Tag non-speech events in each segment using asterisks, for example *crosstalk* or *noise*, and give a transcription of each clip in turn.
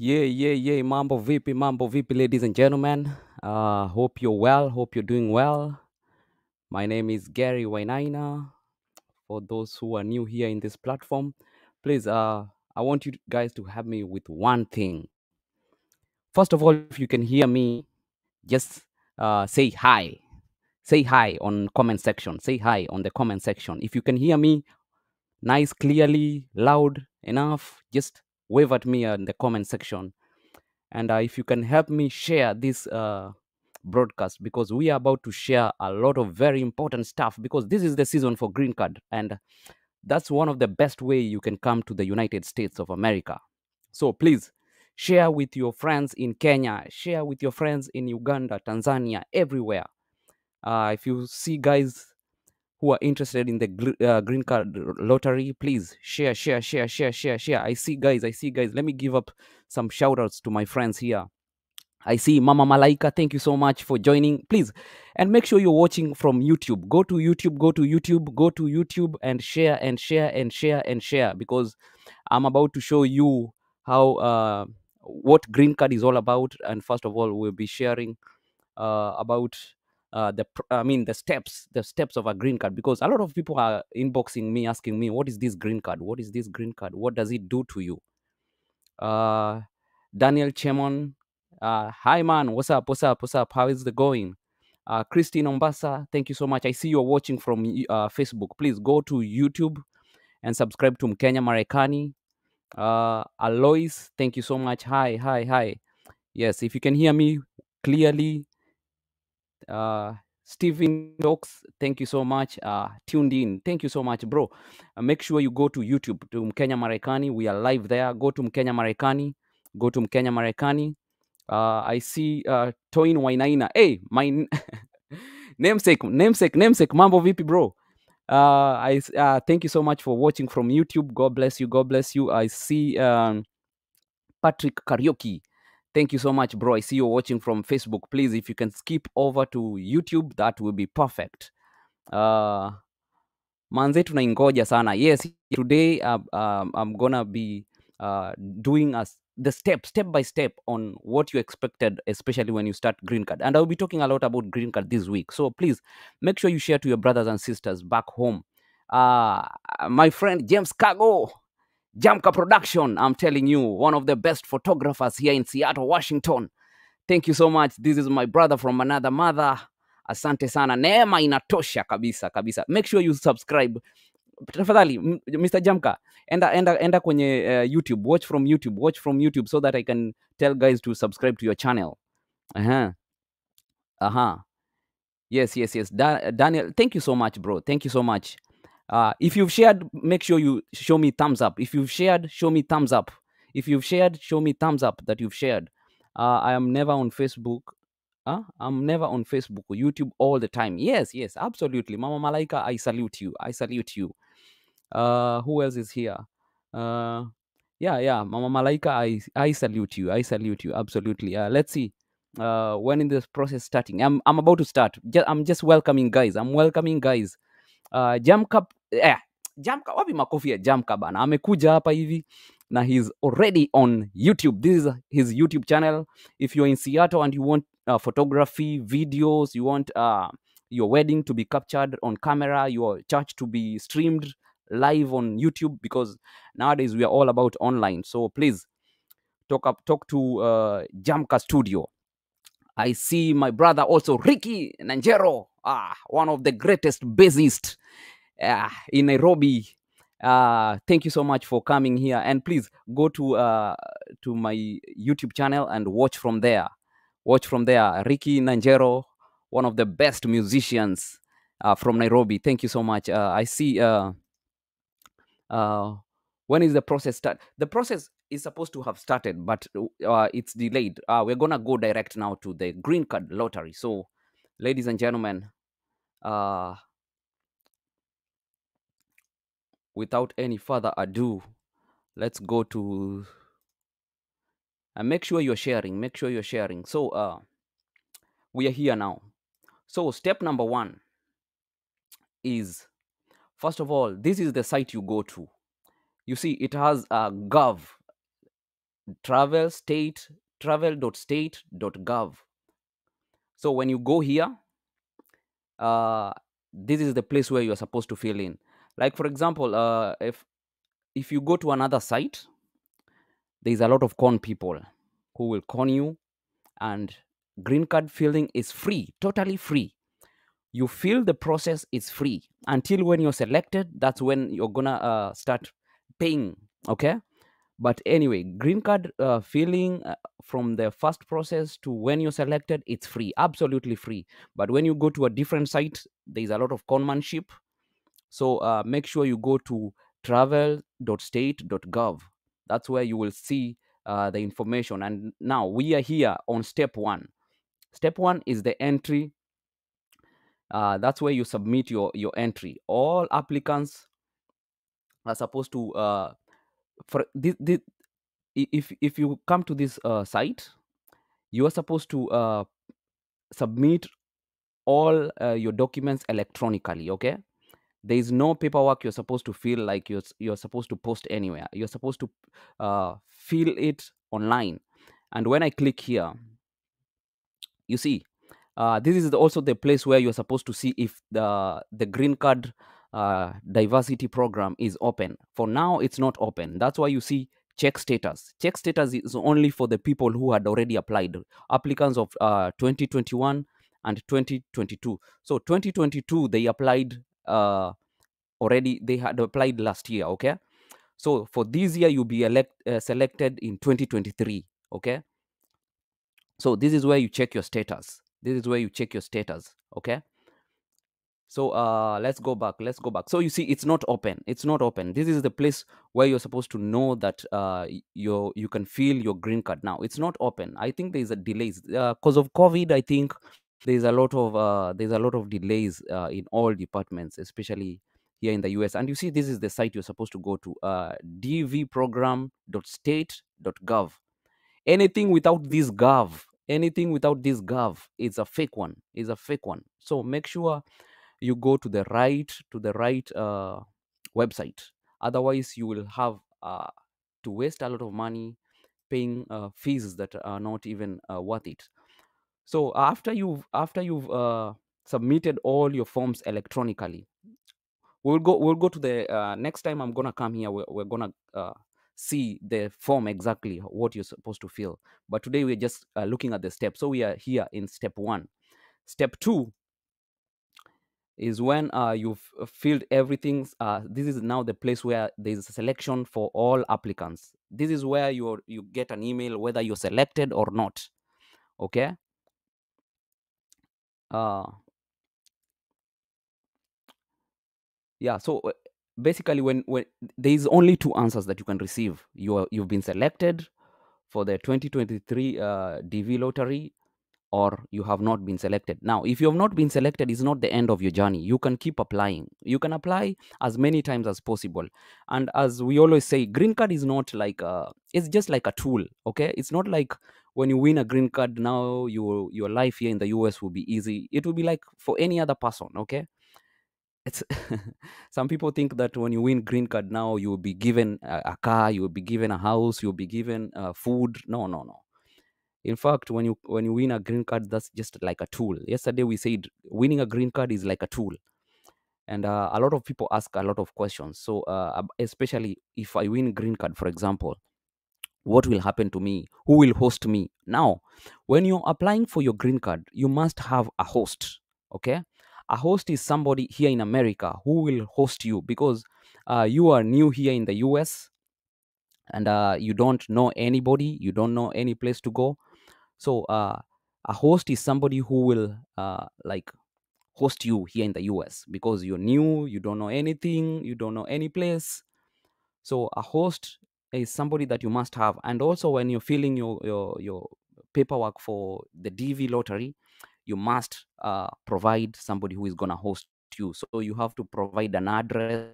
Yeah, yeah, yeah. Mambo vipi, mambo vipi, ladies and gentlemen. Uh, hope you're well. Hope you're doing well. My name is Gerriey Wainaina. For those who are new here in this platform, please, uh, I want you guys to help me with one thing. First of all, if you can hear me, just uh, say hi. Say hi on comment section. Say hi on the comment section. If you can hear me nice, clearly, loud enough, just wave at me in the comment section. And uh, if you can help me share this uh, broadcast because we are about to share a lot of very important stuff because this is the season for green card and that's one of the best way you can come to the united states of america. So please share with your friends in kenya share with your friends in uganda tanzania everywhere. Uh, if you see guys who are interested in the uh, green card lottery please share share share share share share. I see guys i see guys. Let me give up some shout outs to my friends here. I see mama malaika thank you so much for joining. Please and make sure you're watching from youtube. Go to youtube go to youtube go to youtube and share and share and share and share because i'm about to show you how uh, what green card is all about. And first of all we'll be sharing uh, about uh, the I mean the steps the steps of a green card because a lot of people are inboxing me asking me what is this green card? What is this green card? What does it do to you? Uh, Daniel Chemon uh, hi man. What's up? What's up? What's up? How is the going? Uh, Christine Ombasa thank you so much. I see you're watching from uh, Facebook. Please go to YouTube and subscribe to Mkenya Marekani. Uh, Alois thank you so much. Hi hi hi. Yes if you can hear me clearly uh Stephen Talks, thank you so much. Uh, tuned in, thank you so much, bro. Uh, make sure you go to YouTube to Mkenya Marekani. We are live there. Go to Mkenya Marekani. Go to Mkenya Marekani. Uh, I see uh, Toin Wainaina. Hey, my *laughs* namesake, namesake, namesake. Mambo vipi, bro? Uh, I uh, thank you so much for watching from YouTube. God bless you. God bless you. I see um, Patrick Kariuki. Thank you so much, bro. I see you're watching from Facebook. Please, if you can skip over to YouTube, that will be perfect. Uh, manze tunaingoja sana yes today uh, um, i'm gonna be uh, doing us the step step by step on what you expected especially when you start green card and i'll be talking a lot about green card this week so please make sure you share to your brothers and sisters back home uh, my friend james cargo jamka production i'm telling you one of the best photographers here in seattle washington. Thank you so much. This is my brother from another mother. Asante sana. Neema inatosha kabisa kabisa. Make sure you subscribe. Tafadhali mr jamka enda enda enda kwenye uh, youtube. Watch from youtube. Watch from youtube so that i can tell guys to subscribe to your channel. Uh-huh. Uh-huh. yes yes yes. Da- daniel thank you so much bro. Thank you so much uh, if you've shared make sure you show me thumbs up if you've shared show me thumbs up if you've shared show me thumbs up that you've shared uh, i am never on facebook Huh? I'm never on Facebook or YouTube all the time. Yes, yes, absolutely. Mama Malaika, I salute you. I salute you. Uh, who else is here? Uh, yeah, yeah, Mama Malaika, I I salute you. I salute you. Absolutely. Uh, let's see. Uh, when in this process starting? I'm I'm about to start. Ju- I'm just welcoming guys. I'm welcoming guys. Uh, Jamka, eh, Jamka, wapi makofi ya Jamka bana? Amekuja hapa hivi na he's already on YouTube. This is his YouTube channel. If you're in Seattle and you want uh, photography, videos, you want uh, your wedding to be captured on camera, your church to be streamed live on YouTube, because nowadays we are all about online. So please talk up, talk to uh, Jamka Studio. I see my brother also Ricky Nanjero, ah, one of the greatest bassists uh, in Nairobi. Uh, thank you so much for coming here, and please go to uh, to my YouTube channel and watch from there. Watch from there, Ricky Nanjero, one of the best musicians uh, from Nairobi. Thank you so much. Uh, I see. Uh, uh, when is the process start? The process is supposed to have started, but uh, it's delayed. Uh, we're gonna go direct now to the green card lottery. So, ladies and gentlemen, uh, without any further ado, let's go to and make sure you're sharing. Make sure you're sharing. So, uh, we are here now. So, step number one is first of all, this is the site you go to. You see, it has a gov travel state travel.state.gov. So when you go here, uh, this is the place where you are supposed to fill in. Like for example, uh, if if you go to another site, there's a lot of con people who will con you, and green card filling is free, totally free. You fill the process is free until when you're selected. That's when you're gonna uh, start paying. Okay, but anyway, green card uh, filling uh, from the first process to when you're selected, it's free, absolutely free. But when you go to a different site, there's a lot of conmanship. So uh, make sure you go to travel.state.gov. That's where you will see uh, the information. And now we are here on step one. Step one is the entry. Uh, that's where you submit your your entry. All applicants are supposed to uh, for this, this if if you come to this uh, site, you are supposed to uh, submit all uh, your documents electronically. Okay, there is no paperwork you're supposed to feel like you're you're supposed to post anywhere. You're supposed to uh, fill it online. And when I click here, you see uh, this is also the place where you're supposed to see if the the green card uh, diversity program is open. For now it's not open. That's why you see check status. Check status is only for the people who had already applied. Applicants of uh, 2021 and 2022 so 2022 they applied uh, already they had applied last year okay? So for this year you'll be elect, uh, selected in 2023 okay? So this is where you check your status. This is where you check your status okay? So uh let's go back let's go back. So you see it's not open it's not open. This is the place where you're supposed to know that uh you you can feel your green card now. It's not open. I think there's a delays because of covid i think there's a lot of uh there's a lot of delays uh, in all departments especially here in the us and you see this is the site you're supposed to go to uh dvprogram.state.gov anything without this gov anything without this gov is a fake one is a fake one. So make sure you go to the right to the right uh, website. Otherwise you will have uh, to waste a lot of money paying uh, fees that are not even uh, worth it so after you've after you've uh, submitted all your forms electronically we'll go we'll go to the uh, next time i'm gonna come here we're, we're gonna uh, see the form exactly what you're supposed to fill. But today we're just uh, looking at the steps so we are here in step one. Step two is when uh, you've filled everything uh, this is now the place where there's a selection for all applicants. This is where you you get an email whether you're selected or not. Okay uh yeah so uh, basically when when there's only two answers that you can receive. You are, you've been selected for the 2023 uh, dv lottery or you have not been selected. Now if you have not been selected it's not the end of your journey. You can keep applying. You can apply as many times as possible. And as we always say green card is not like a, it's just like a tool okay? It's not like when you win a green card now your your life here in the us will be easy. It will be like for any other person okay? It's *laughs* some people think that when you win green card now you will be given a, a car you will be given a house you'll be given uh, food. No no no in fact when you when you win a green card that's just like a tool. Yesterday we said winning a green card is like a tool. And uh, a lot of people ask a lot of questions. So uh, especially if i win green card for example what will happen to me? Who will host me? Now when you're applying for your green card you must have a host okay? A host is somebody here in america who will host you because uh, you are new here in the us and uh, you don't know anybody you don't know any place to go so uh, a host is somebody who will uh, like host you here in the us because you're new you don't know anything you don't know any place. So a host is somebody that you must have. And also when you're filling your your, your paperwork for the dv lottery you must uh, provide somebody who is going to host you. So you have to provide an address.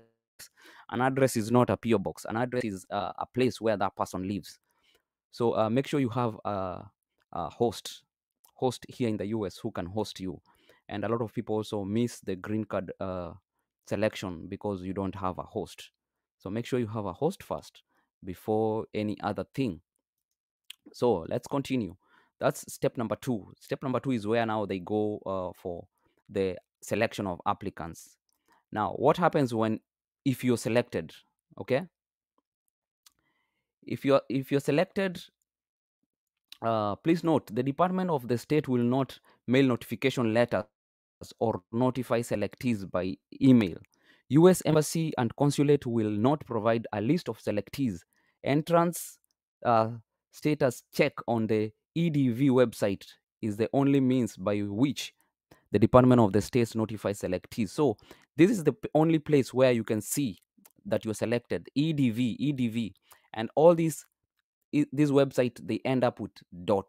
An address is not a po box. An address is uh, a place where that person lives. So uh, make sure you have a, a host host here in the us who can host you and a lot of people also miss the green card uh, selection because you don't have a host so make sure you have a host first before any other thing So let's continue. That's step number two. Step number two is where now they go uh, for the selection of applicants. Now, what happens when if you're selected? Okay, if you're if you're selected, uh, please note the Department of the State will not mail notification letters or notify selectees by email. U.S. Embassy and Consulate will not provide a list of selectees. Entrance uh, status check on the EDV website is the only means by which the Department of the States notifies selectees. So this is the only place where you can see that you're selected. EDV, EDV, and all these this website they end up with .gov,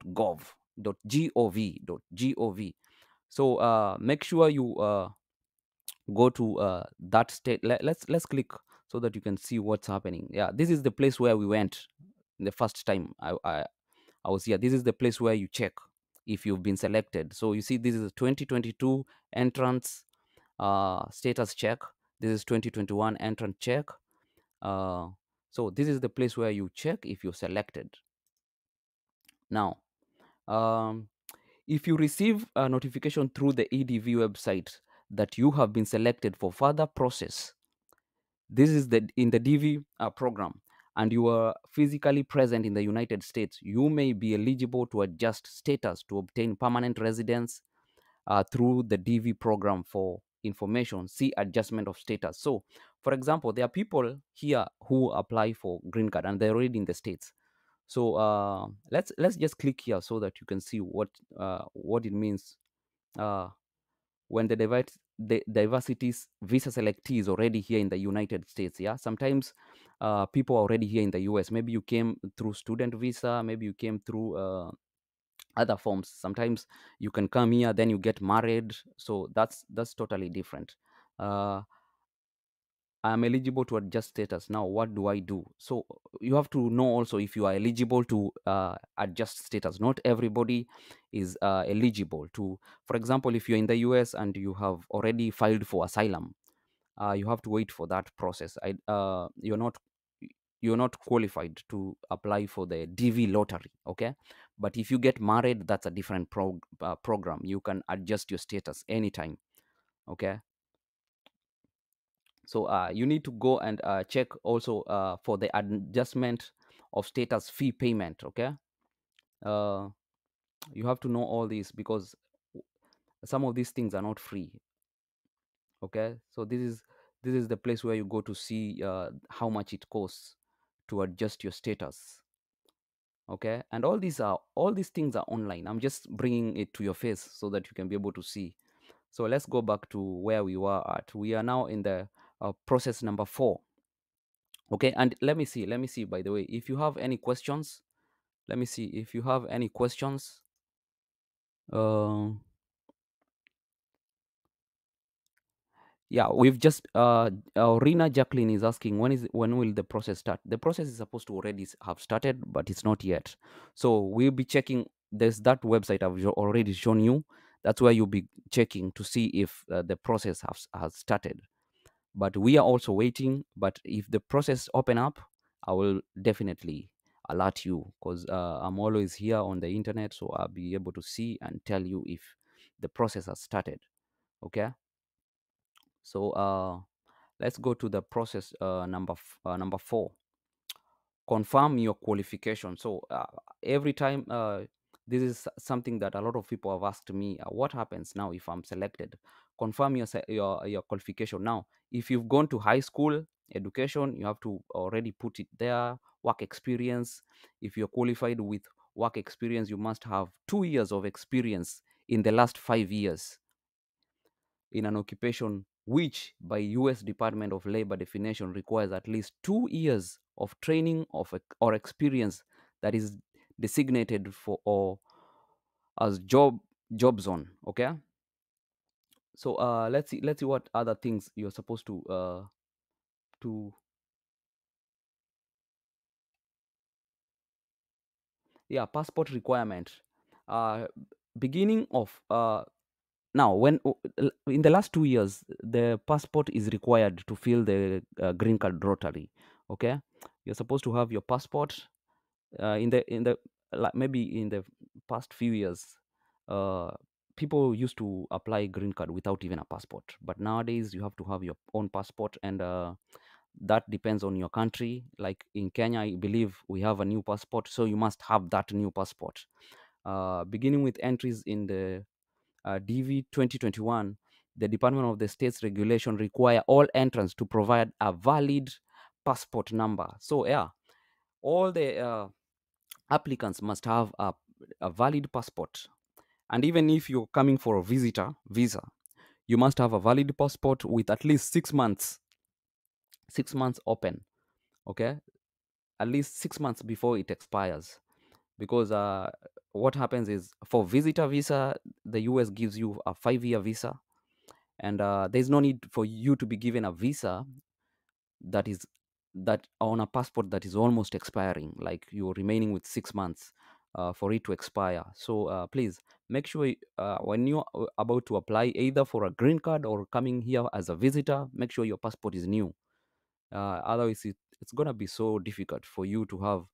.gov, .gov. So uh, make sure you uh, go to uh, that state. Let, let's let's click so that you can see what's happening. Yeah, this is the place where we went the first time I, I I was here. This is the place where you check if you've been selected. So you see, this is a 2022 entrance uh, status check. This is 2021 entrance check. Uh, so this is the place where you check if you're selected. Now, um, if you receive a notification through the EDV website that you have been selected for further process, this is the in the DV uh, program, and you are physically present in the United States, you may be eligible to adjust status to obtain permanent residence uh, through the DV program for information. See adjustment of status. So, for example, there are people here who apply for green card and they're already in the states. So uh, let's let's just click here so that you can see what uh, what it means uh, when the divide the diversities visa selectee is already here in the United States. Yeah, sometimes uh, people are already here in the US. Maybe you came through student visa. Maybe you came through uh, other forms. Sometimes you can come here, then you get married. So that's that's totally different. Uh, I'm eligible to adjust status. Now, what do I do? So you have to know also if you are eligible to uh, adjust status. Not everybody is uh, eligible to. For example, if you're in the US and you have already filed for asylum, uh, you have to wait for that process. I, uh, you're not you're not qualified to apply for the DV lottery. Okay, but if you get married, that's a different prog- uh, program. You can adjust your status anytime. Okay, so uh, you need to go and uh, check also uh, for the adjustment of status fee payment okay? Uh, you have to know all these because some of these things are not free okay? So this is this is the place where you go to see uh, how much it costs to adjust your status okay? And all these are all these things are online. I'm just bringing it to your face so that you can be able to see. So let's go back to where we were at. We are now in the uh, process number four. Okay and let me see let me see by the way if you have any questions let me see if you have any questions um yeah we've just uh, uh rina jacqueline is asking when is when will the process start? The process is supposed to already have started but it's not yet. So we'll be checking there's that website i've already shown you. That's where you'll be checking to see if uh, the process has, has started but we are also waiting but if the process open up i will definitely alert you because uh, i'm always here on the internet so i'll be able to see and tell you if the process has started okay? So uh let's go to the process uh, number uh, number four. Confirm your qualification. So uh, every time uh, this is something that a lot of people have asked me uh, what happens now if i'm selected? Confirm your, your your qualification. Now if you've gone to high school education you have to already put it there work experience. If you're qualified with work experience you must have two years of experience in the last five years in an occupation which by US Department of Labor definition requires at least 2 years of training of or experience that is designated for or as job job zone okay? So uh let's see let's see what other things you're supposed to uh to yeah passport requirement. Uh beginning of uh now when in the last two years the passport is required to fill the uh, green card lottery okay? You're supposed to have your passport uh, in the in the like maybe in the past few years, uh, people used to apply green card without even a passport. But nowadays, you have to have your own passport, and uh, that depends on your country. Like in Kenya, I believe we have a new passport, so you must have that new passport. Uh, beginning with entries in the uh, DV 2021, the Department of the State's regulation require all entrants to provide a valid passport number. So yeah, all the uh, applicants must have a, a valid passport. And even if you're coming for a visitor visa, you must have a valid passport with at least six months, six months open. Okay, at least six months before it expires. Because uh, what happens is for visitor visa, the US gives you a five year visa, and uh, there's no need for you to be given a visa that is that on a passport that is almost expiring like you're remaining with six months uh, for it to expire. So uh, please make sure uh, when you're about to apply either for a green card or coming here as a visitor make sure your passport is new. Uh, otherwise it, it's going to be so difficult for you to have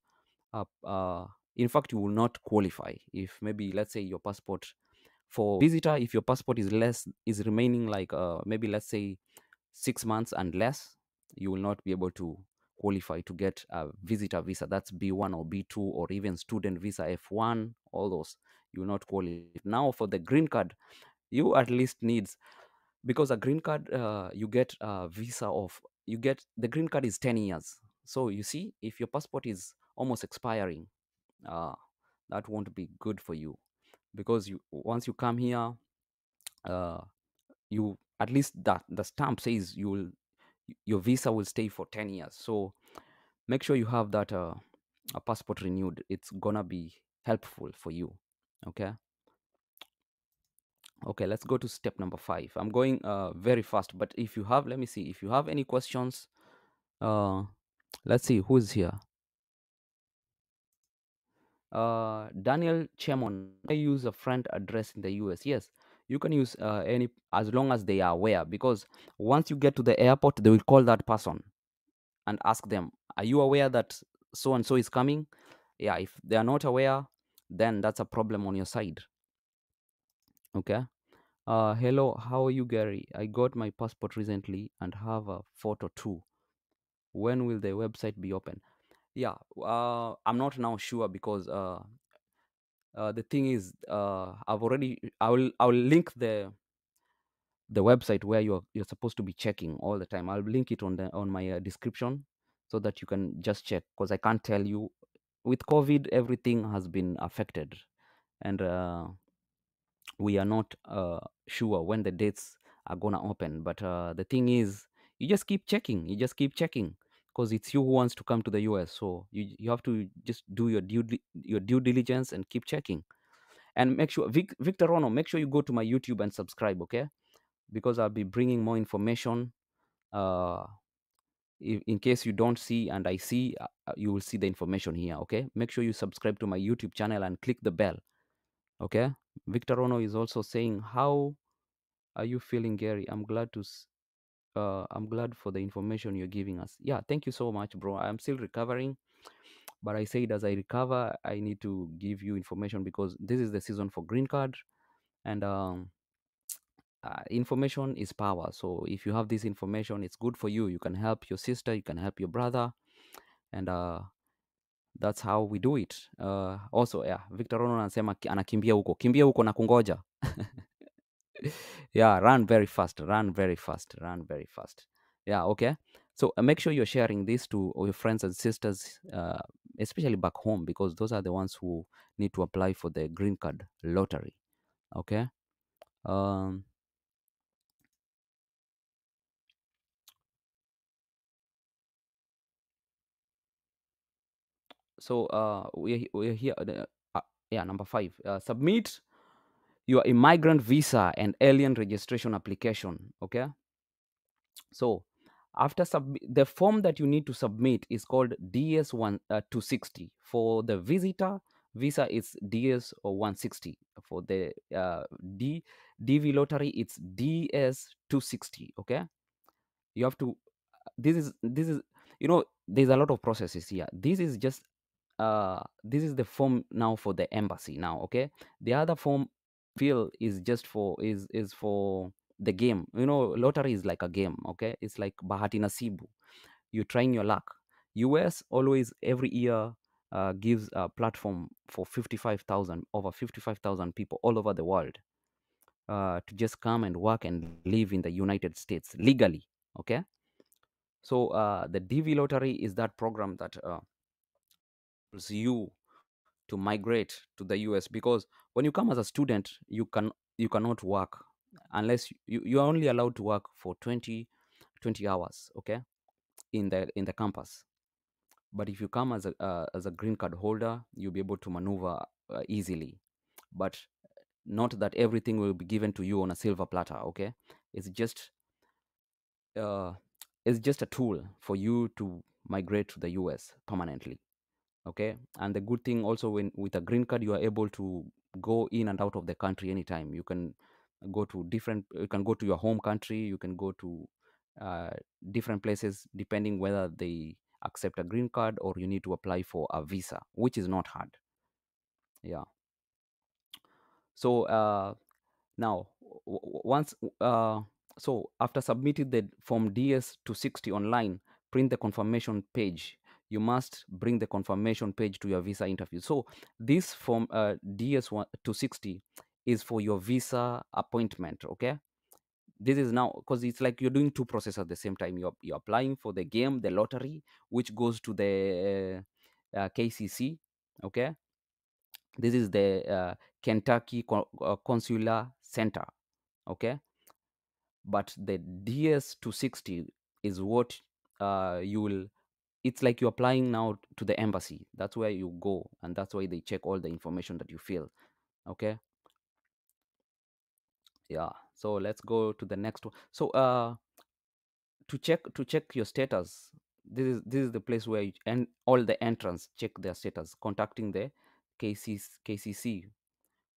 a, in fact you will not qualify. If maybe let's say your passport for visitor if your passport is less is remaining like uh, maybe let's say six months and less you will not be able to qualify to get a visitor visa. That's b1 or b2 or even student visa f1 all those you not qualify. Now for the green card you at least needs because a green card uh, you get a visa of you get the green card is 10 years. So you see if your passport is almost expiring uh, that won't be good for you. Because you once you come here uh, you at least that the stamp says you will your visa will stay for 10 years. So make sure you have that uh, a passport renewed. It's gonna be helpful for you. Okay? Okay let's go to step number five. I'm going uh, very fast but if you have let me see. If you have any questions uh, let's see who's here. Uh, daniel chemon i use a friend address in the us yes you can use uh, any as long as they are aware because once you get to the airport they will call that person and ask them are you aware that so and so is coming? Yeah if they are not aware then that's a problem on your side. Okay? Uh hello how are you gerriey? I got my passport recently and have a photo too. When will the website be open? Yeah uh i'm not now sure because uh, uh the thing is uh i've already i will i will link the the website where you're you're supposed to be checking all the time. I'll link it on the on my uh, description so that you can just check because i can't tell you. With covid everything has been affected and uh, we are not uh, sure when the dates are gonna open. But uh, the thing is you just keep checking you just keep checking because it's you who wants to come to the us so you, you have to just do your due your due diligence and keep checking. And make sure Vic, victor rono make sure you go to my youtube and subscribe okay? Because i'll be bringing more information uh in, in case you don't see and i see uh, uh, you will see the information here okay? Make sure you subscribe to my youtube channel and click the bell okay? Victor rono is also saying how are you feeling gerriey? I'm glad to uh, i'm glad for the information you're giving us. Yeah thank you so much bro. I'm still recovering but i said as i recover i need to give you information because this is the season for green card and um uh, information is power. So if you have this information it's good for you. You can help your sister you can help your brother and uh, that's how we do it. Uh, also yeah victor rono anasema ki- anakimbia huko. Kimbia na kungoja *laughs* *laughs* yeah run very fast run very fast run very fast. Yeah okay. So uh, make sure you're sharing this to your friends and sisters uh, especially back home because those are the ones who need to apply for the green card lottery okay? Um so uh we're, we're here uh, uh, yeah number five uh, submit your immigrant visa and alien registration application okay? So after sub the form that you need to submit is called ds1 uh, 260 for the visitor visa it's ds or 160 for the uh, d dv lottery it's ds 260 okay? You have to this is this is you know there's a lot of processes here. This is just uh, this is the form now for the embassy now okay? The other form fill is just for is is for the game. You know lottery is like a game okay? It's like bahati nasibu. You're trying your luck. Us always every year uh, gives a platform for 55000 over 55000 people all over the world uh, to just come and work and live in the united states legally okay? So uh, the dv lottery is that program that uh, you to migrate to the us because when you come as a student you can you cannot work unless you, you are only allowed to work for 20 20 hours okay in the in the campus. But if you come as a uh, as a green card holder you'll be able to maneuver uh, easily. But not that everything will be given to you on a silver platter okay? It's just uh, it's just a tool for you to migrate to the us permanently okay? And the good thing also when with a green card you are able to go in and out of the country anytime. You can go to different you can go to your home country you can go to uh, different places depending whether they accept a green card or you need to apply for a visa which is not hard. Yeah. So uh, now once uh, so after submitting the form ds 260 online print the confirmation page you must bring the confirmation page to your visa interview. So this form uh, ds 260 is for your visa appointment okay? This is now because it's like you're doing two processes at the same time. You're, you're applying for the game the lottery which goes to the uh, uh, kcc okay? This is the uh, kentucky Co- uh, consular center okay? But the ds 260 is what uh, you will it's like you're applying now to the embassy. That's where you go and that's why they check all the information that you fill okay? Yeah so let's go to the next one. So uh to check to check your status this is this is the place where you, and all the entrants check their status contacting the KC, kcc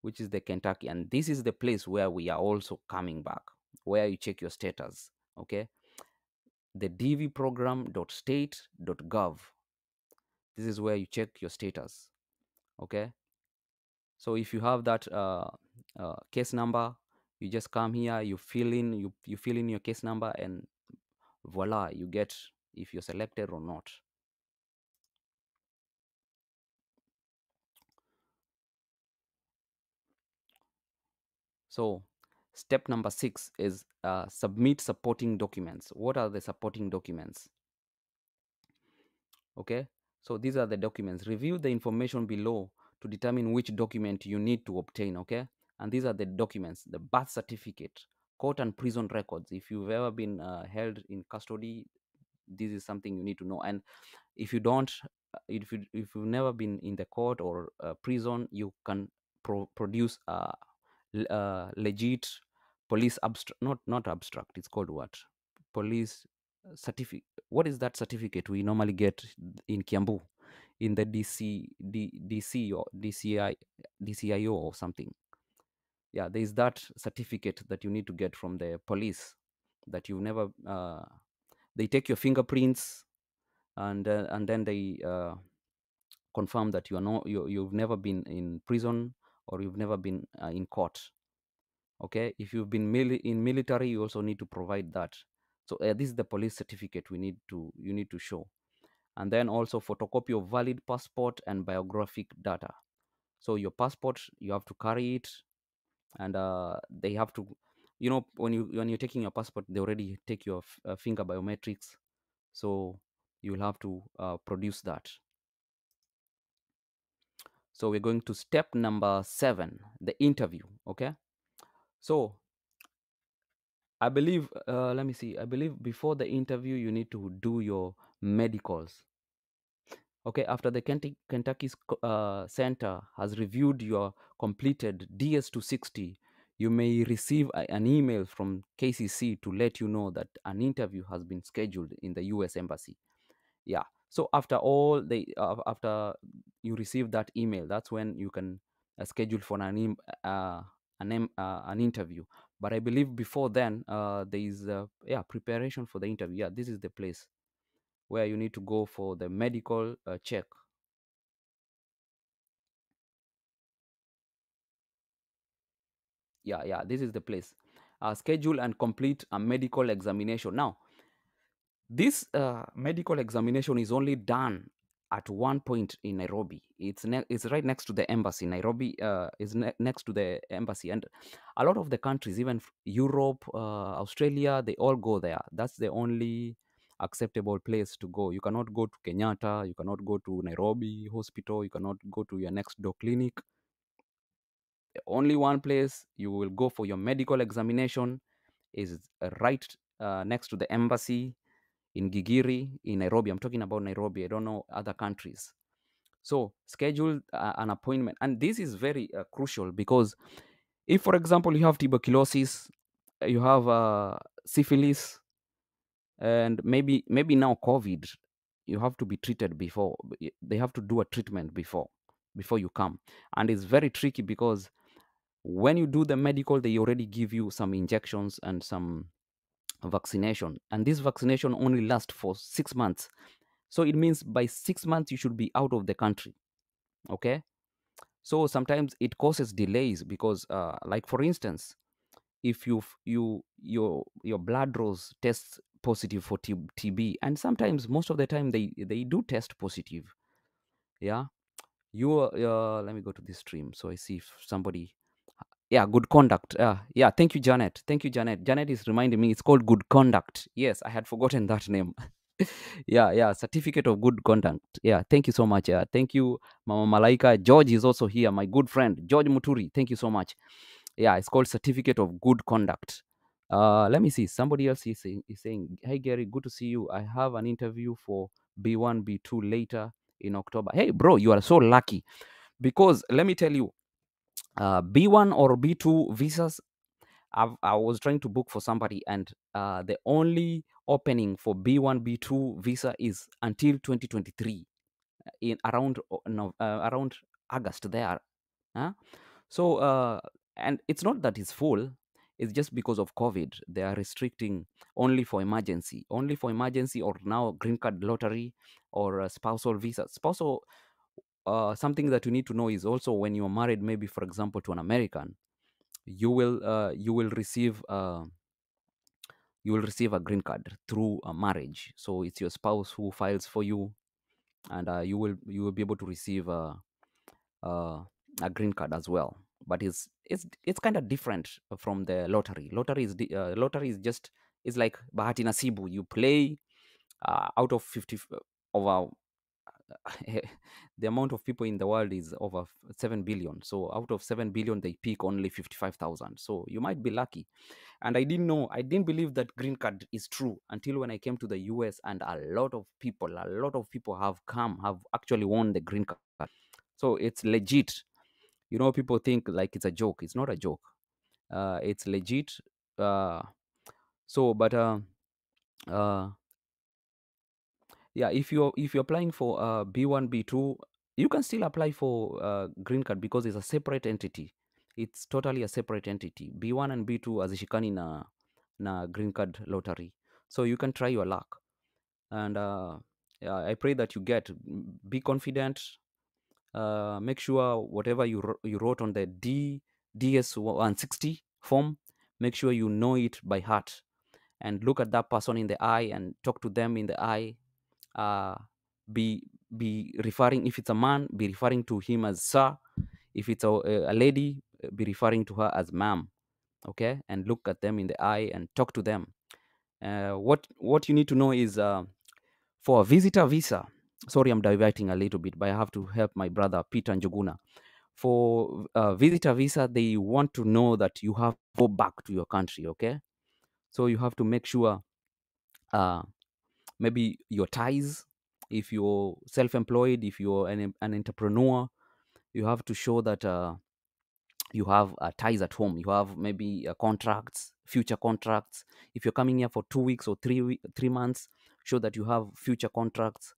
which is the kentucky and this is the place where we are also coming back where you check your status okay the dvprogram.state.gov this is where you check your status okay? So if you have that uh, uh, case number you just come here you fill in you, you fill in your case number and voila you get if you're selected or not. So step number six is uh, submit supporting documents. What are the supporting documents? Okay? So these are the documents. Review the information below to determine which document you need to obtain okay? And these are the documents the birth certificate court and prison records. If you've ever been uh, held in custody this is something you need to know. And if you don't uh, if you if you've never been in the court or uh, prison you can pro- produce a, uh, legit police abstract not not abstract it's called what? Police certificate what is that certificate we normally get in kiambu? In the dc D, dc or dci dcio or something. Yeah there is that certificate that you need to get from the police that you've never uh, they take your fingerprints and uh, and then they uh, confirm that you are not you, you've never been in prison or you've never been uh, in court okay? If you've been mili- in military you also need to provide that. So uh, this is the police certificate we need to you need to show. And then also photocopy of valid passport and biographic data. So your passport you have to carry it and uh, they have to you know when you when you're taking your passport they already take your f- uh, finger biometrics. So you'll have to uh, produce that. So we're going to step number seven the interview okay so i believe uh, let me see i believe before the interview you need to do your medicals. Okay after the Kentucky, uh, center has reviewed your completed ds260 you may receive a- an email from kcc to let you know that an interview has been scheduled in the us embassy. Yeah so after all the uh, after you receive that email that's when you can uh, schedule for an uh, an, uh, an interview. But i believe before then uh, there is a, yeah preparation for the interview. Yeah this is the place where you need to go for the medical uh, check. Yeah yeah this is the place. Uh, schedule and complete a medical examination. Now this uh, medical examination is only done at one point in nairobi. It's ne- it's right next to the embassy. Nairobi uh, is ne- next to the embassy. And a lot of the countries even europe uh, australia they all go there. That's the only acceptable place to go. You cannot go to kenyatta. You cannot go to nairobi hospital. You cannot go to your next door clinic. Only one place you will go for your medical examination is right uh, next to the embassy in Gigiri in Nairobi. I'm talking about Nairobi. I don't know other countries. So schedule uh, an appointment, and this is very uh, crucial because if, for example, you have tuberculosis, uh, you have uh, syphilis, and maybe maybe now COVID, you have to be treated before. They have to do a treatment before before you come, and it's very tricky because when you do the medical they already give you some injections and some vaccination and this vaccination only lasts for six months. So it means by six months you should be out of the country okay? So sometimes it causes delays because uh, like for instance if you you your your blood draws tests positive for tb and sometimes most of the time they they do test positive yeah? You uh, let me go to this stream so i see if somebody yeah good conduct. Uh, yeah thank you janet. Thank you janet. Janet is reminding me it's called good conduct. Yes i had forgotten *laughs* that name. Yeah yeah certificate of good conduct. Yeah thank you so much. Uh, thank you mama malaika. George is also here my good friend. George muturi thank you so much. Yeah it's called certificate of good conduct. Uh let me see. Somebody else is saying, is saying hey gerriey good to see you. I have an interview for b1 b2 later in october. Hey bro you are so lucky. Because let me tell you uh, B1 or B2 visas. I've, I was trying to book for somebody, and uh, the only opening for B1, B2 visa is until 2023, in around no, uh, around August there. Huh? So, uh, and it's not that it's full. It's just because of COVID. They are restricting only for emergency, only for emergency, or now green card lottery or uh, spousal visa. Spousal uh, something that you need to know is also when you're married, maybe for example to an American, you will uh, you will receive uh, you will receive a green card through a marriage. So it's your spouse who files for you, and uh, you will you will be able to receive a a, a green card as well. But it's it's it's kind of different from the lottery. Lottery is uh, lottery is just it's like bahati nasibu. You play uh, out of fifty f- over *laughs* the amount of people in the world is over 7 billion. So out of 7 billion they pick only 55000 so you might be lucky. And i didn't know i didn't believe that green card is true until when i came to the us and a lot of people a lot of people have come have actually won the green card. So it's legit. You know people think like it's a joke. It's not a joke. Uh, it's legit. Uh, so but uh, uh, yeah if you're if you're applying for uh, b1 b2 you can still apply for uh, green card because it's a separate entity. It's totally a separate entity. B1 and b2 hazishikani na na green card lottery. So you can try your luck. And uh, i pray that you get be confident uh, make sure whatever you, you wrote on the d ds 160 form make sure you know it by heart. And look at that person in the eye and talk to them in the eye uh, be be referring if it's a man be referring to him as sir. If it's a, a lady uh, be referring to her as ma'am okay? And look at them in the eye and talk to them. Uh, what what you need to know is uh, for a visitor visa sorry i'm diverting a little bit but i have to help my brother peter njuguna. For a visitor visa they want to know that you have to go back to your country okay? So you have to make sure uh, maybe your ties if you're self-employed if you're an, an entrepreneur you have to show that uh, you have uh, ties at home. You have maybe uh, contracts future contracts. If you're coming here for two weeks or three three months show that you have future contracts.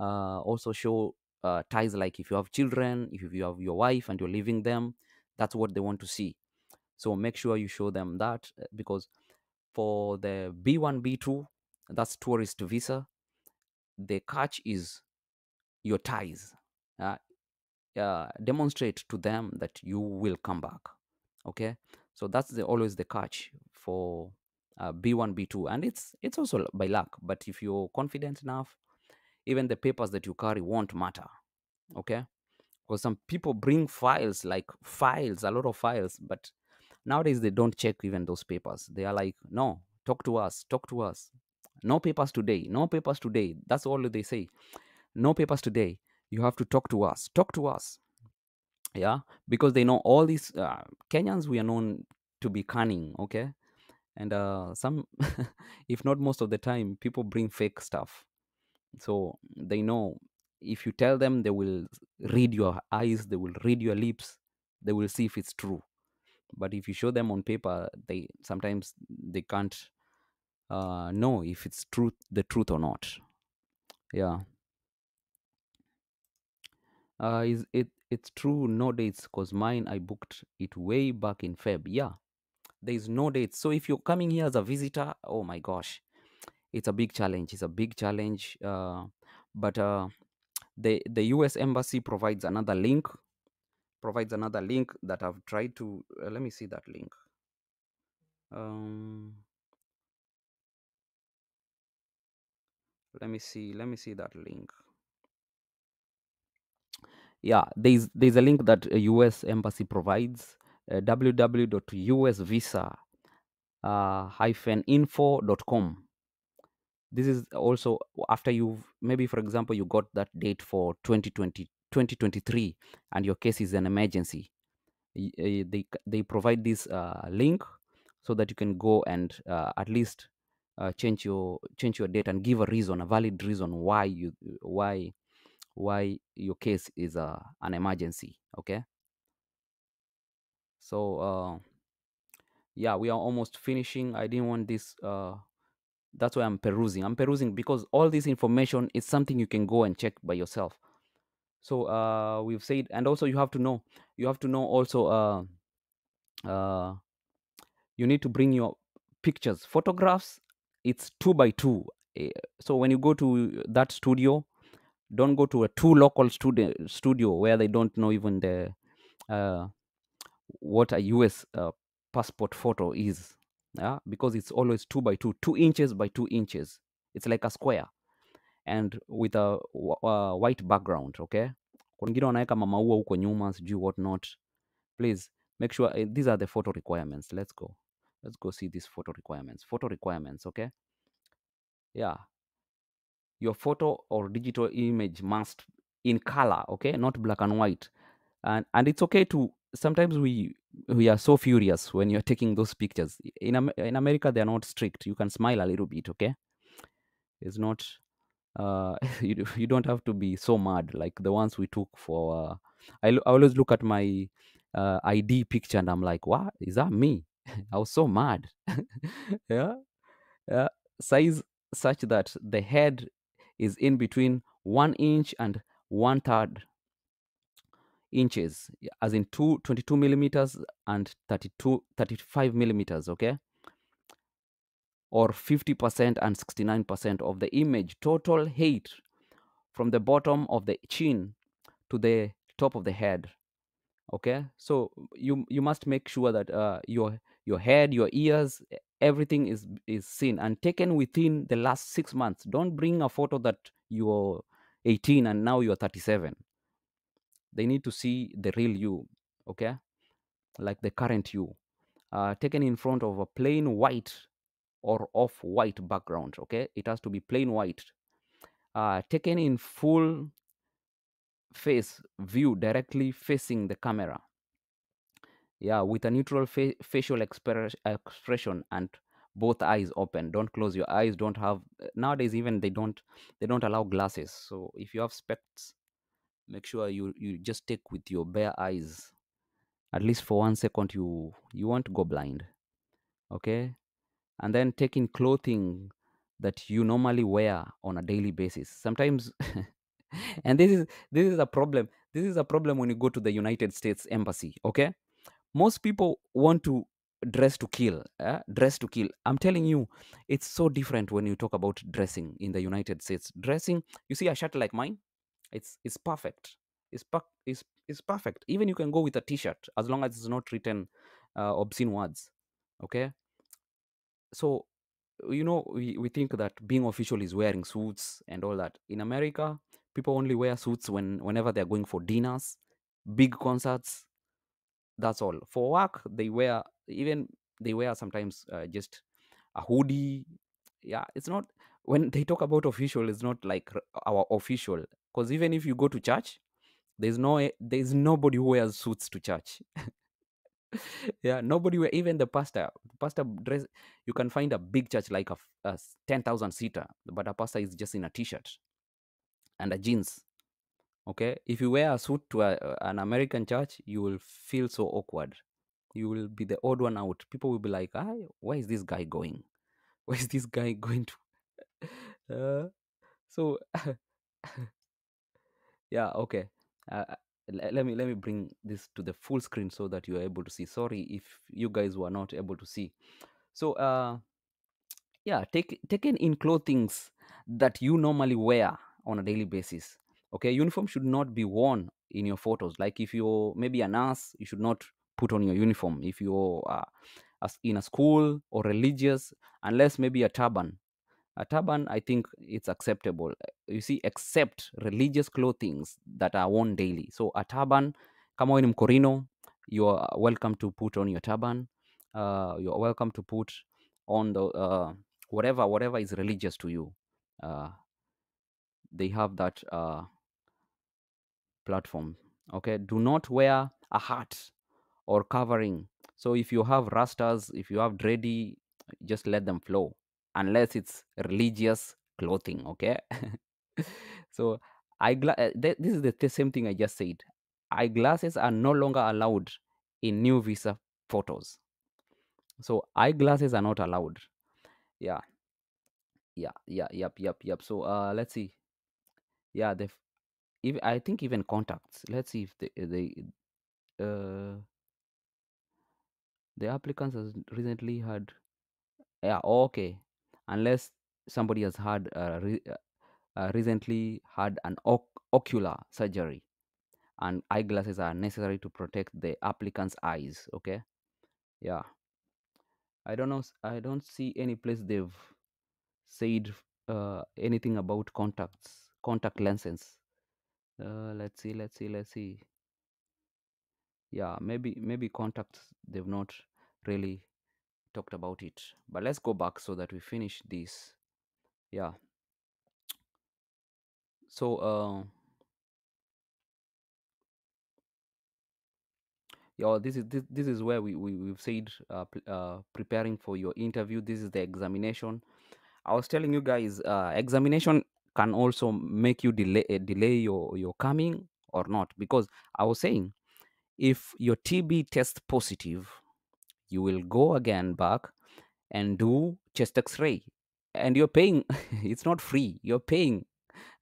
Uh, also show uh, ties like if you have children if you have your wife and you're leaving them that's what they want to see. So make sure you show them that uh, because for the b1 b2 that's tourist visa the catch is your ties. Uh, uh, demonstrate to them that you will come back okay? So that's the, always the catch for uh, b1 b2 and it's it's also by luck but if you're confident enough even the papers that you carry won't matter okay? Because some people bring files like files a lot of files but nowadays they don't check even those papers. They are like no talk to us talk to us no papers today. No papers today. That's all they say. No papers today. You have to talk to us. Talk to us. Yeah? Because they know all these uh, kenyans we are known to be cunning okay? And uh, some *laughs* if not most of the time people bring fake stuff. So they know if you tell them they will read your eyes they will read your lips they will see if it's true. But if you show them on paper they sometimes they can't uh, know if it's truth the truth or not. Yeah. Uh, is it it's true no dates because mine i booked it way back in feb yeah. There is no dates. So if you're coming here as a visitor oh my gosh. It's a big challenge it's a big challenge uh, but uh, the the us embassy provides another link provides another link that i've tried to uh, let me see that link. Um let me see let me see that link. Yeah there's there's a link that a us embassy provides uh, www.usvisa uh, this is also after you've maybe for example you got that date for 2020 2023 and your case is an emergency uh, they they provide this uh, link so that you can go and uh, at least uh, change your change your date and give a reason a valid reason why you why why your case is uh, an emergency okay? So uh, yeah we are almost finishing. I didn't want this uh, that's why i'm perusing. I'm perusing because all this information is something you can go and check by yourself. So uh, we've said and also you have to know you have to know also uh, uh, you need to bring your pictures photographs it's two by two. Eh, so when you go to that studio don't go to a two local studio studio where they don't know even the uh, what a us uh, passport photo is. Yeah because it's always two by two two inches by two inches. It's like a square. And with a uh, white background okay? Wengine please make sure eh, these are the photo requirements. Let's go let's go see these photo requirements photo requirements okay? Yeah. Your photo or digital image must in color okay? Not black and white. And and it's okay to sometimes we we are so furious when you're taking those pictures. In in america they're not strict. You can smile a little bit okay? It's not uh *laughs* you, you don't have to be so mad like the ones we took for uh, I, I always look at my uh, id picture and i'm like what is that me *laughs* i was so mad. *laughs* Yeah. Yeah. Size such that the head is in between one inch and one third inches as in two, 22 millimeters and 32 35 millimeters okay? Or 50% and 69% of the image total height from the bottom of the chin to the top of the head okay? So you you must make sure that uh, your your head your ears everything is is seen and taken within the last 6 months. Don't bring a photo that you're 18 and now you're 37 they need to see the real you okay? Like the current you uh, taken in front of a plain white or off white background okay? It has to be plain white. Uh, taken in full face view directly facing the camera yeah with a neutral fa- facial expre- expression and both eyes open. Don't close your eyes don't have nowadays even they don't they don't allow glasses. So if you have specs make sure you you just take with your bare eyes. At least for one second you you won't go blind. Okay? And then taking clothing that you normally wear on a daily basis. Sometimes *laughs* and this is this is a problem. This is a problem when you go to the united states embassy. Okay most people want to dress to kill eh? dress to kill. I'm telling you it's so different when you talk about dressing in the united states. Dressing you see a shirt like mine? It's it's perfect. It's, it's, it's perfect. Even you can go with a t-shirt as long as it's not written uh, obscene words okay? So you know we, we think that being official is wearing suits and all that. In america people only wear suits when whenever they're going for dinners big concerts that's all. For work they wear even they wear sometimes uh, just a hoodie. Yeah it's not when they talk about official it's not like our official. Because even if you go to church there's no there's nobody who wears suits to church. *laughs* Yeah nobody wear even the pastor pastor dress you can find a big church like a, a s- 10000 seater but a pastor is just in a t-shirt and a jeans okay? If you wear a suit to a, a- an american church you will feel so awkward. You will be the odd one out. People will be like ah, where is this guy going? *laughs* Where is this guy *laughs* going to? *laughs* Uh, so yeah okay. Uh, uh, let me let me bring this to the full screen so that you are able to see. Sorry if you guys were not able to see. So uh yeah take taken in clothings that you normally wear on a daily basis okay uniform should not be worn in your photos. Like if you're maybe a nurse you should not put on your uniform. If you're uh, in a school or religious unless maybe a turban. A turban i think it's acceptable. You see except religious clothings that are worn daily. So a turban kama ni mkorino you are welcome to put on your turban. Uh, you are welcome to put on the uh, whatever whatever is religious to you. Uh, they have that uh, platform okay? Do not wear a hat or covering. So if you have rastas if you have dready just let them flow unless it's religious clothing okay? *laughs* So eyegla- uh, th- this is the th- same thing i just said. Eyeglasses are no longer allowed in new visa photos. So eyeglasses are not allowed. Yeah. Yeah yeah yep yep yep. So uh let's see. Yeah the if i think even contacts. Let's see if they they uh the applicants has recently had yeah okay. Unless somebody has had re- uh, recently had an oc- ocular surgery and eyeglasses are necessary to protect the applicant's eyes okay? Yeah. I don't know i don't see any place they've said uh, anything about contacts contact lenses uh, let's see let's see let's see. Yeah maybe maybe contacts they've not really talked about it. But let's go back so that we finish this. Yeah. So uh yeah this is this, this is where we, we we've said uh, uh preparing for your interview. This is the examination. I was telling you guys uh examination can also make you delay uh, delay your your coming or not. Because i was saying if your tb test positive you will go again back and do chest x-ray. And you're paying *laughs* it's not free you're paying.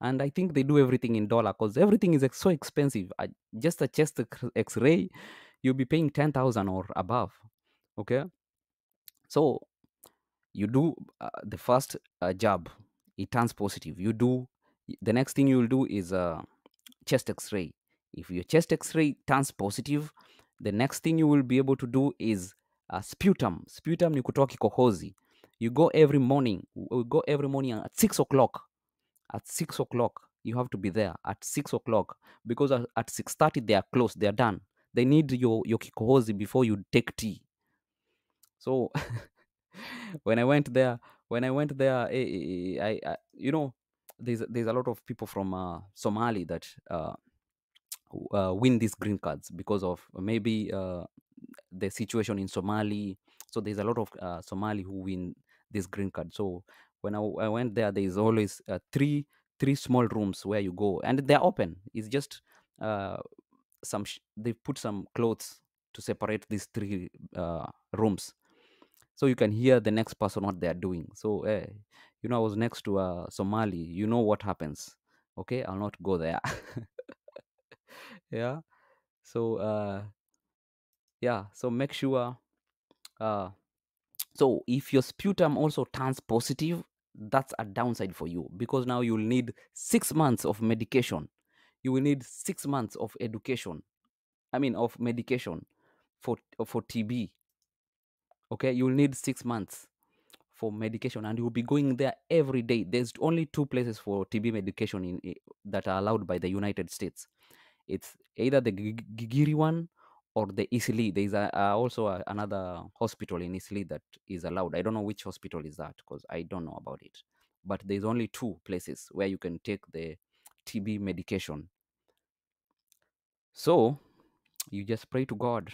And i think they do everything in dollar because everything is so expensive. Just a chest x-ray you'll be paying 10000 or above okay? So you do uh, the first uh, jab it turns positive. You do the next thing you will do is a chest x-ray. If your chest x-ray turns positive the next thing you will be able to do is uh, sputum. Sputum ni kutoa kikohozi. You go every morning you go every morning at six o'clock. At six o'clock you have to be there at six o'clock because at, at 6.30 they are closed they are done. They need your your kikohozi before you take tea. So *laughs* when i went there when i went there eh, eh, eh, I, I you know there's there's a lot of people from uh, somali that uh, uh, win these green cards because of maybe uh, the situation in somali. So there's a lot of uh, somali who win this green card. So when I went there there's always uh, three three small rooms where you go and they're open. It's just some sh- they put some clothes to separate these three rooms so you can hear the next person what they're doing. So eh, you know i was next to a somali you know what happens. Okay i'll not go there. *laughs* Yeah. So uh yeah so make sure uh so if your sputum also turns positive that's a downside for you because now you'll need six months of medication. You will need six months of education i mean of medication for for tb okay? You will need six months for medication and you'll be going there every day. There's only two places for tb medication in, that are allowed by the united states. It's either the Gi- gigiri one or the Eastleigh. There's a, uh, also a, another hospital in Eastleigh that is allowed. I don't know which hospital is that because i don't know about it. But there's only two places where you can take the tb medication. So you just pray to god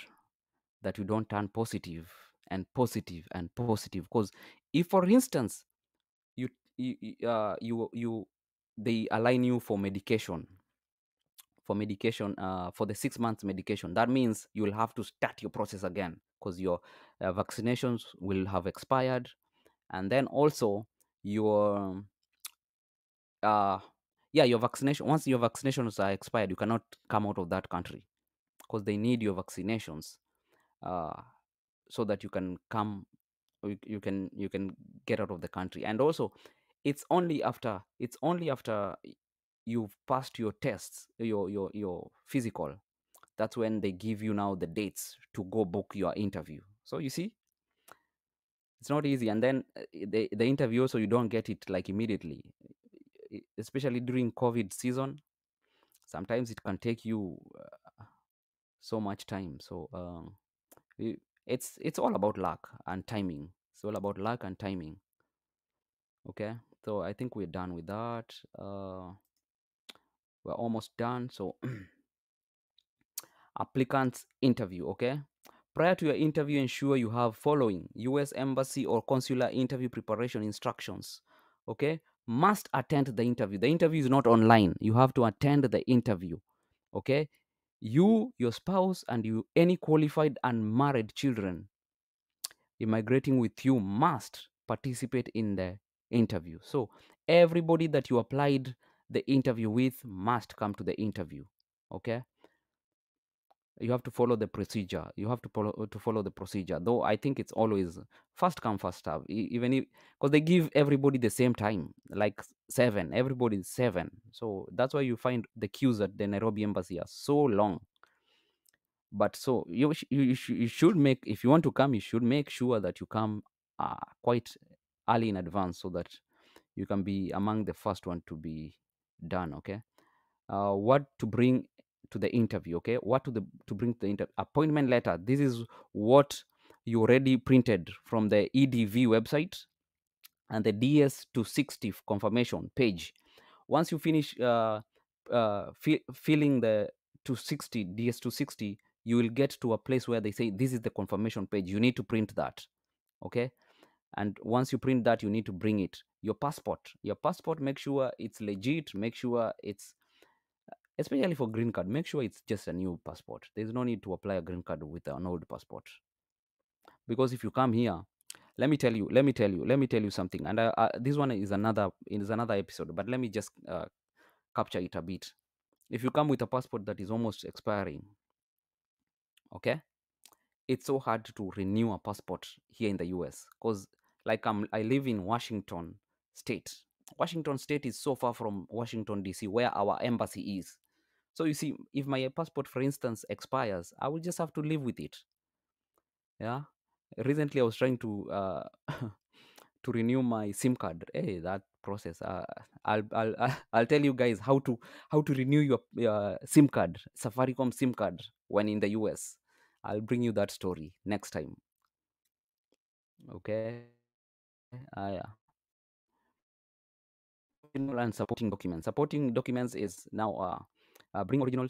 that you don't turn positive and positive and positive. Because if for instance you you you, uh, you you they align you for medication for medication uh, for the six months medication that means you will have to start your process again because your uh, vaccinations will have expired. And then also your uh yeah your vaccination once your vaccinations are expired you cannot come out of that country because they need your vaccinations. Uh so that you can come you, you can you can get out of the country. And also it's only after it's only after you've passed your tests your your your physical that's when they give you now the dates to go book your interview. So you see? It's not easy. And then uh, the the interview also you don't get it like immediately. Especially during covid season sometimes it can take you uh, so much time. So um, it's it's all about luck and timing. It's all about luck and timing. Okay? So i think we're done with that. Uh we're almost done. So *clears throat* applicants interview okay? Prior to your interview ensure you have following us embassy or consular interview preparation instructions okay? Must attend the interview. The interview is not online. You have to attend the interview okay you your spouse and you any qualified and married children *tsk* immigrating with you must participate in the interview. So everybody that you applied the interview with must come to the interview. Okay. You have to follow the procedure. You have to follow to follow the procedure. Though I think it's always first come first serve. Even if because they give everybody the same time, like seven. Everybody is seven. So that's why you find the queues at the Nairobi embassy are so long but so you you, you, sh- you should make if you want to come you should make sure that you come uh, quite early in advance so that you can be among the first one to be done okay uh, what to bring to the interview okay what to the to bring to the inter- appointment letter this is what you already printed from the edv website and the DS260 confirmation page. Once you finish uh, uh, fi- filling the 260 DS260, you will get to a place where they say this is the confirmation page. You need to print that, okay? And once you print that, you need to bring it. Your passport, your passport, make sure it's legit. Make sure it's especially for green card. Make sure it's just a new passport. There's no need to apply a green card with an old passport because if you come here let me tell you let me tell you let me tell you something and uh, uh, this one is another is another episode but let me just uh, capture it a bit if you come with a passport that is almost expiring okay it's so hard to renew a passport here in the us because like I'm, i live in washington state washington state is so far from washington dc where our embassy is so you see if my passport for instance expires i will just have to live with it. Yeah? Recently i was trying to uh, *laughs* to renew my sim card. Hey that process uh, I'll, I'll i'll *laughs* i'll tell you guys how to how to renew your uh, sim card safaricom sim card when in the us i'll bring you that story next time. Okay? Uh, yeah. And supporting documents. Supporting documents is now uh, uh bring original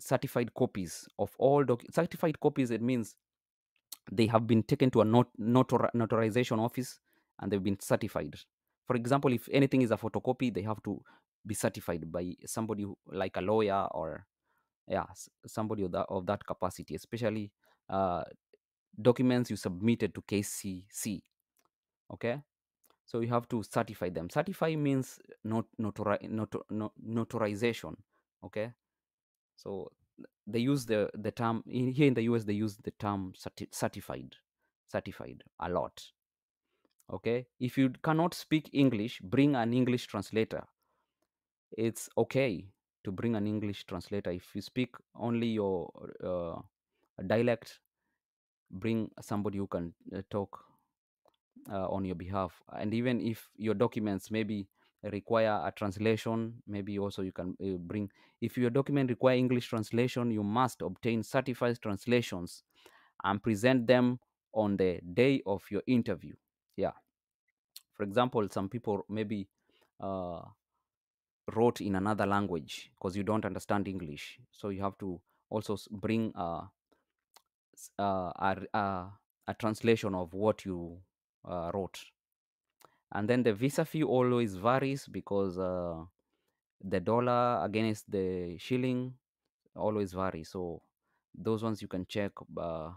certified copies of all certified copies it means they have been taken to a not, notar- notarization office and they've been certified. For example, if anything is a photocopy, they have to be certified by somebody who, like a lawyer or yeah, somebody of that of that capacity. Especially uh, documents you submitted to KCC. Okay, so you have to certify them. Certify means not notori- noto- no, notarization. Okay, so they use the the term in, here in the US. They use the term certi- certified, certified a lot. Okay? If you cannot speak english bring an english translator. It's okay to bring an english translator. If you speak only your uh, dialect bring somebody who can uh, talk uh, on your behalf. And even if your documents maybe require a translation. Maybe also you can uh, bring if your document require english translation you must obtain certified translations and present them on the day of your interview. Yeah. For example some people maybe uh, wrote in another language because you don't understand english. So you have to also bring a, uh, a translation of what you uh, wrote and then the visa fee always varies because uh, the dollar against the shilling always vary so those ones you can check uh,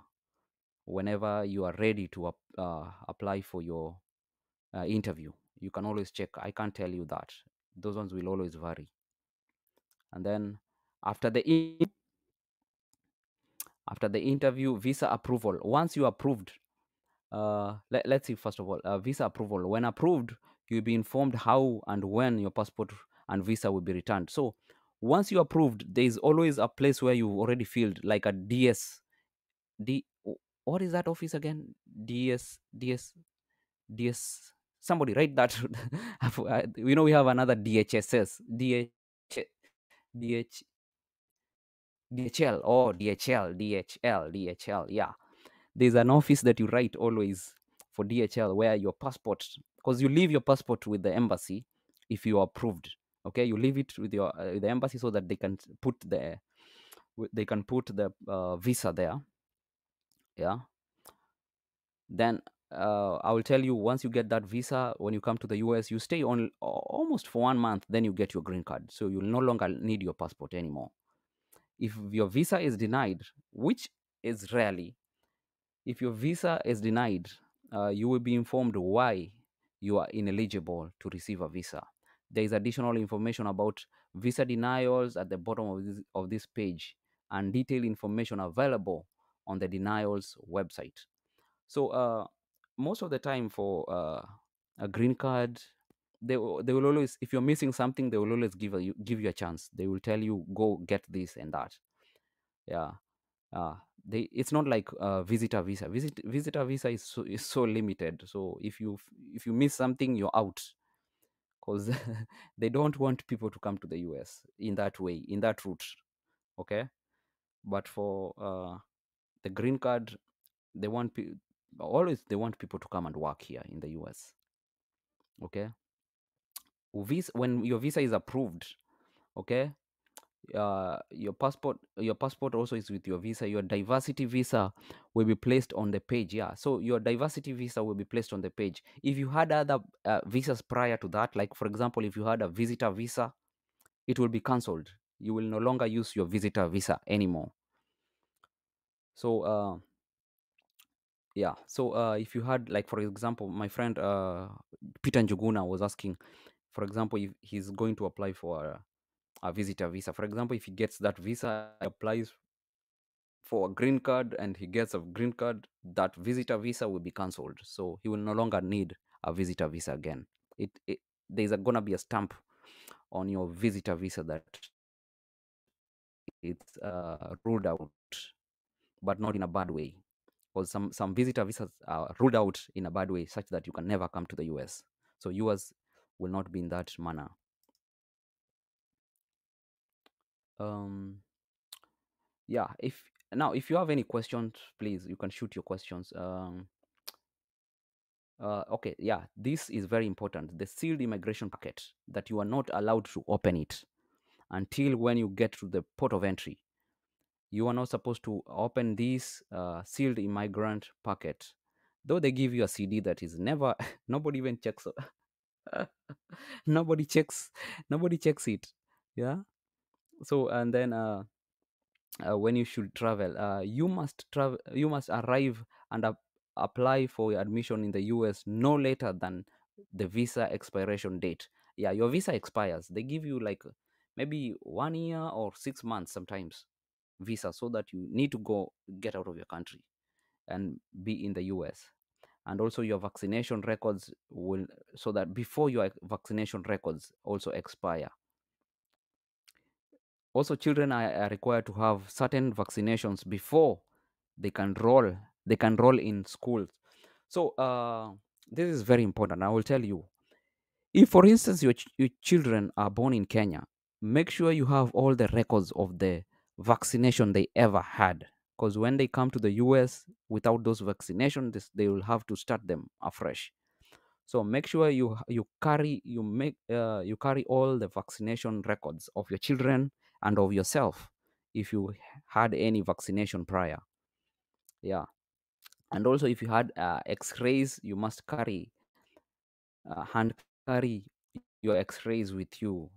whenever you are ready to uh, apply for your uh, interview. You can always check. I can't tell you that. Those ones will always vary. And then after the in- after the interview visa approval. Once you approved uh, let, let's see first of all uh, visa approval. When approved you'll be informed how and when your passport and visa will be returned. So once you're approved there is always a place where you've already filled like a ds d what is that office again? Ds ds ds somebody write that. *laughs* You know we have another dhss dh dh dhl oh dhl dhl dhl yeah there's an office that you write always for DHL where your passport, because you leave your passport with the embassy if you are approved. Okay, you leave it with your uh, the embassy so that they can put the they can put the uh, visa there. Yeah. Then uh, I will tell you once you get that visa, when you come to the US, you stay on almost for one month. Then you get your green card, so you'll no longer need your passport anymore. If your visa is denied, which is rarely, If your visa is denied, uh, you will be informed why you are ineligible to receive a visa. There is additional information about visa denials at the bottom of this, of this page and detailed information available on the denials website. So, uh, most of the time for uh, a green card, they, they will always, if you're missing something, they will always give a, you give you a chance. They will tell you, go get this and that. Yeah uh, they it's not like uh, visitor visa. Visit visitor visa is so, is so limited. So if you if you miss something you're out. Because *laughs* they don't want people to come to the us in that way in that route okay? But for uh, the green card they want pe- always they want people to come and work here in the us okay? Visa when your visa is approved okay uh, your passport your passport also is with your visa. Your diversity visa will be placed on the page yeah. So your diversity visa will be placed on the page. If you had other uh, visas prior to that like for example if you had a visitor visa it will be cancelled. You will no longer use your visitor visa anymore. So uh, yeah. So uh, if you had like for example my friend uh, peter njuguna was asking for example if he's going to apply for a, visitor visa for example if he gets that visa he applies for a green card and he gets a green card, that visitor visa will be cancelled. So he will no longer need a visitor visa again. It, it there's a, gonna be a stamp on your visitor visa that it's uh, ruled out, but not in a bad way. Because some some visitor visas are ruled out in a bad way, such that you can never come to the US. So yours will not be in that manner. Um, yeah. If now if you have any questions, please you can shoot your questions. Um, Uh, okay, yeah, this is very important. The sealed immigration packet that you are not allowed to open it until when you get to the port of entry. You are not supposed to open this uh, sealed immigrant packet, though they give you a CD that is never. *laughs* nobody even checks. *laughs* nobody checks. Nobody checks it. Yeah. So and then uh, uh, when you should travel uh, you must travel you must arrive and ap- apply for admission in the us no later than the visa expiration date. Yeah your visa expires. They give you like maybe one year or six months sometimes visa so that you need to go get out of your country and be in the us and also your vaccination records will so that before your vaccination records also expire also children are, are required to have certain vaccinations before they can roll they can enroll in schools. So uh, this is very important. I will tell you if for instance your, ch- your children are born in kenya make sure you have all the records of the vaccination they ever had. Because when they come to the us without those vaccinations they will have to start them afresh. So make sure you you carry you make uh, you carry all the vaccination records of your children and of yourself if you had any vaccination prior. Yeah. And also if you had uh, x-rays you must carry uh, hand carry your x-rays with you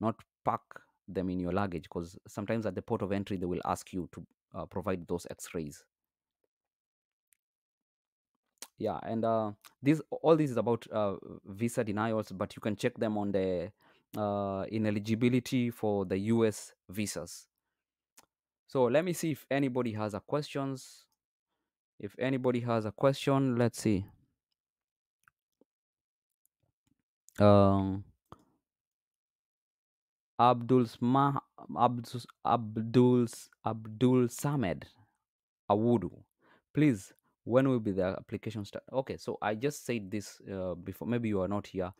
not pack them in your luggage because sometimes at the port of entry they will ask you to uh, provide those x-rays. Yeah and uh, this all this is about uh, visa denials but you can check them on the uh, ineligibility for the us visas. So let me see if anybody has a questions. If anybody has a question let's see. Um abdul Sma- abdul abdul abdul samed awudu. Please when will be the application start? Okay so i just said this uh, before maybe you are not here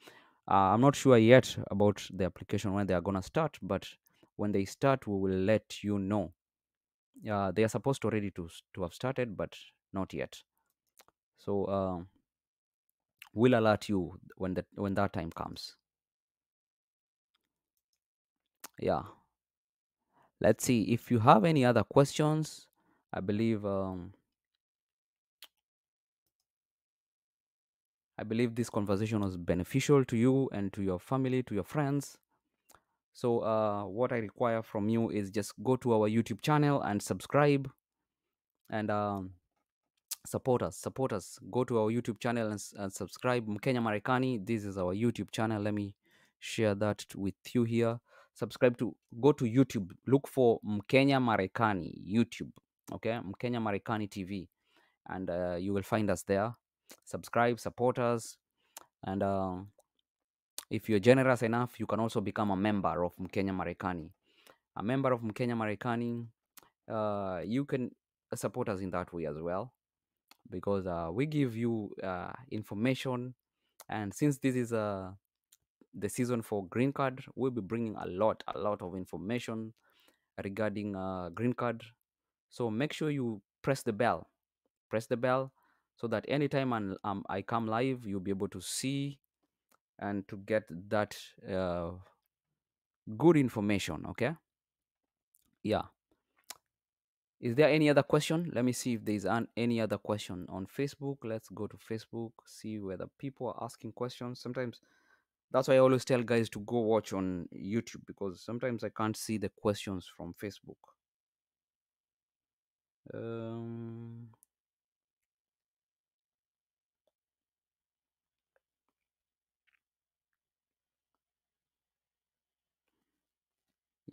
uh, i'm not sure yet about the application when they are going to start but when they start we will let you know. Uh, they are supposed to already to, to have started but not yet. So um, we'll alert you when that when that time comes. Yeah. Let's see if you have any other questions i believe um, i believe this conversation was beneficial to you and to your family to your friends So uh, what I require from you is just go to our YouTube channel and subscribe and um, support us. Support us. Go to our YouTube channel and, and subscribe. Mkenya Marekani. This is our YouTube channel. Let me share that with you here. Subscribe to go to YouTube. Look for Mkenya Marekani YouTube. Okay, Mkenya Marekani TV, and uh, you will find us there. Subscribe, support us, and um if you're generous enough, you can also become a member of Mkenya Marekani. A member of Mkenya Marekani, uh, you can support us in that way as well because uh, we give you uh, information. And since this is uh, the season for green card, we'll be bringing a lot, a lot of information regarding uh, green card. So make sure you press the bell, press the bell, so that anytime I'm, um, I come live, you'll be able to see and to get that uh, good information. Okay, yeah. Is there any other question? Let me see if there's an, any other question on Facebook. Let's go to Facebook, see whether people are asking questions. Sometimes that's why I always tell guys to go watch on YouTube because sometimes I can't see the questions from Facebook. Um,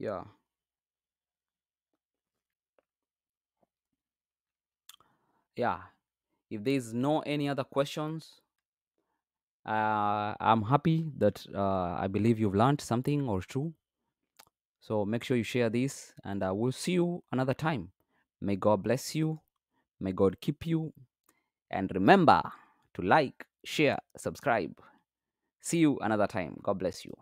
yeah, yeah. If there's no any other questions, uh, I'm happy that uh, I believe you've learned something or two. So make sure you share this, and uh, we'll see you another time. May God bless you. May God keep you. And remember to like, share, subscribe. See you another time. God bless you.